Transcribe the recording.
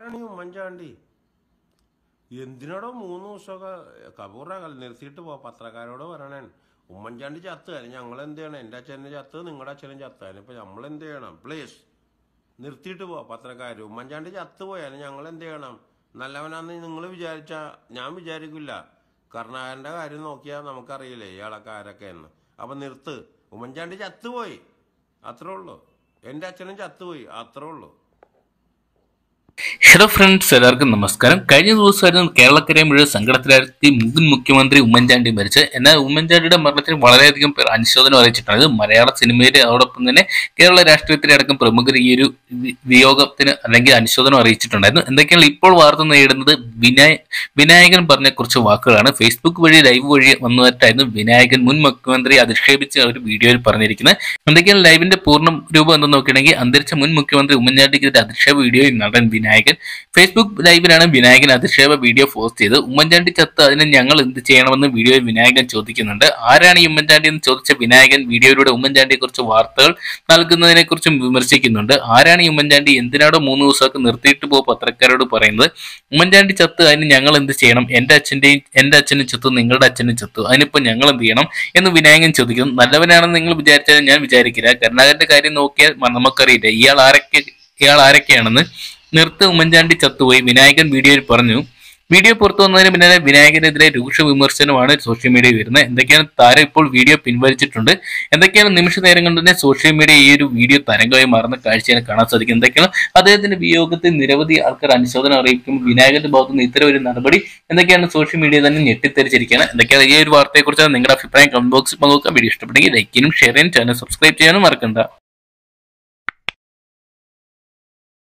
ആരാണ് മഞ്ചാണ്ടി എന്തിനാടോ മൂന്ന് ദിവസമൊക്കെ കപൂറ നിർത്തിയിട്ട് പോ പത്രക്കാരോട് പറയണേ. ഉമ്മൻചാണ്ടി ചത്ത് അതിന് ഞങ്ങൾ എന്ത് ചെയ്യണം? എന്റെ അച്ഛന്റെ ചത്ത് നിങ്ങളുടെ അച്ഛനും ചത്ത്. ഇപ്പൊ നമ്മൾ എന്ത് ചെയ്യണം? പ്ലീസ് നിർത്തിയിട്ട് പോ പത്രക്കാർ ഉമ്മൻചാണ്ടി ചത്ത് പോയാൽ ഞങ്ങൾ എന്ത് ചെയ്യണം? നല്ലവനാന്ന് നിങ്ങൾ വിചാരിച്ച ഞാൻ വിചാരിക്കില്ല. കർണാകരന്റെ കാര്യം നോക്കിയാൽ നമുക്കറിയില്ലേ ഇയാളൊക്കെ ആരൊക്കെയെന്ന് അപ്പം നിർത്ത്. ഉമ്മൻചാണ്ടി ചത്തുപോയി. അത്രേ ഉള്ളൂ. എന്റെ അച്ഛനും ചത്തുപോയി. അത്രേ ഉള്ളൂ. ഹലോ ഫ്രണ്ട്സ് എല്ലാവർക്കും നമസ്കാരം. കഴിഞ്ഞ ദിവസമായിരുന്നു കേരളക്കരയെ മുഴുവൻ സങ്കടത്തിലായിരുത്തി മുൻ മുഖ്യമന്ത്രി ഉമ്മൻചാണ്ടി മരിച്ചത്. എന്നാൽ ഉമ്മൻചാണ്ടിയുടെ മരണത്തിന് വളരെയധികം പേർ അനുശോചനം അറിയിച്ചിട്ടുണ്ട്. മലയാള സിനിമയിലെ അതോടൊപ്പം തന്നെ കേരള രാഷ്ട്രീയത്തിലെ അടക്കം പ്രമുഖർ ഈ ഒരു വിയോഗത്തിന് അല്ലെങ്കിൽ അനുശോചനം അറിയിച്ചിട്ടുണ്ടായിരുന്നു. എന്തൊക്കെയാണ് ഇപ്പോൾ വാർത്ത നേടുന്നത് വിനായ വിനായകൻ പറഞ്ഞ കുറച്ച് വാക്കുകളാണ്. ഫേസ്ബുക്ക് വഴി ലൈവ് വഴി വന്നതായിട്ടായിരുന്നു വിനായകൻ മുൻ മുഖ്യമന്ത്രി അധിക്ഷേപിച്ച് ഒരു വീഡിയോയിൽ പറഞ്ഞിരിക്കുന്നത്. എന്തൊക്കെയാണ് ലൈവിന്റെ പൂർണ രൂപം എന്തെന്ന് നോക്കുകയാണെങ്കിൽ അന്തരിച്ച മുൻ മുഖ്യമന്ത്രി ഉമ്മൻചാണ്ടിക്കെതിരെ അധിക്ഷേപ വീഡിയോയിൽ നടൻ വിനായകൻ ഫേസ്ബുക്ക് ലൈവിലാണ് വിനായകൻ അധിക്ഷേപ വീഡിയോ പോസ്റ്റ് ചെയ്ത് ഉമ്മൻചാണ്ടി ചത്ത് അതിന് ഞങ്ങൾ എന്ത് ചെയ്യണമെന്ന് വീഡിയോയിൽ വിനായകൻ ചോദിക്കുന്നുണ്ട്. ആരാണ് ഈ ഉമ്മൻചാണ്ടി എന്ന് ചോദിച്ച വിനായകൻ വീഡിയോയിലൂടെ ഉമ്മൻചാണ്ടിയെ കുറിച്ച് വാർത്തകൾ നൽകുന്നതിനെ കുറിച്ചും വിമർശിക്കുന്നുണ്ട്. ആരാണ് ഈ ഉമ്മൻചാണ്ടി? എന്തിനാടോ മൂന്ന് ദിവസമൊക്കെ നിർത്തിയിട്ട് പോ പത്രക്കാരോട് പറയുന്നത്? ഉമ്മൻചാണ്ടി ചത്ത് അതിന് ഞങ്ങൾ എന്ത് ചെയ്യണം? എന്റെ അച്ഛന്റെയും എന്റെ അച്ഛനും ചത്തു നിങ്ങളുടെ അച്ഛനും ചത്തു. അതിനിപ്പോ ഞങ്ങൾ എന്ത് ചെയ്യണം എന്ന് വിനായകൻ ചോദിക്കുന്നു. നല്ലവനാണെന്ന് നിങ്ങൾ വിചാരിച്ചാൽ ഞാൻ വിചാരിക്കില്ല. കരുണാകരന്റെ കാര്യം നോക്കിയാൽ നമുക്കറിയില്ല. ഇയാൾ ആരൊക്കെ ഇയാൾ ആരൊക്കെയാണെന്ന്. നിർത്ത് ഉമ്മൻചാണ്ടി ചത്തുപോയി. വിനായകൻ വീഡിയോയിൽ പറഞ്ഞു വീഡിയോ പുറത്തു വന്നതിന് പിന്നാലെ വിനായകനെതിരെ രൂക്ഷ വിമർശനമാണ് സോഷ്യൽ മീഡിയ വരുന്നത്. എന്തൊക്കെയാണ് താരം ഇപ്പോൾ വീഡിയോ പിൻവലിച്ചിട്ടുണ്ട്? എന്തൊക്കെയാണ് നിമിഷ നേരം കൊണ്ട് തന്നെ സോഷ്യൽ മീഡിയ ഈ ഒരു വീഡിയോ തരംഗമായി മാറുന്ന കാഴ്ചയാണ് കാണാൻ സാധിക്കും എന്തൊക്കെയാണ് അദ്ദേഹത്തിന്റെ വിയോഗത്തിൽ നിരവധി ആൾക്കാർ അനുശോചനം അറിയിക്കും വിനായകന്റെ ഭാഗത്തു നിന്ന് ഇത്തരം ഒരു നടപടി എന്തൊക്കെയാണ് സോഷ്യൽ മീഡിയ തന്നെ ഞെട്ടിത്തെരിച്ചിരിക്കുകയാണ് എന്തൊക്കെയാണ് ഈ ഒരു വാർത്തയെക്കുറിച്ചാണ് നിങ്ങളുടെ അഭിപ്രായം? കമന്റ് ബോക്സിൽ പങ്കുവെക്കാം വീഡിയോ ഇഷ്ടപ്പെട്ടെങ്കിൽ ലൈക്കിനും ഷെയർ ചെയ്യാനും ചാനൽ സബ്സ്ക്രൈബ് ചെയ്യാനും മറക്കണ്ട.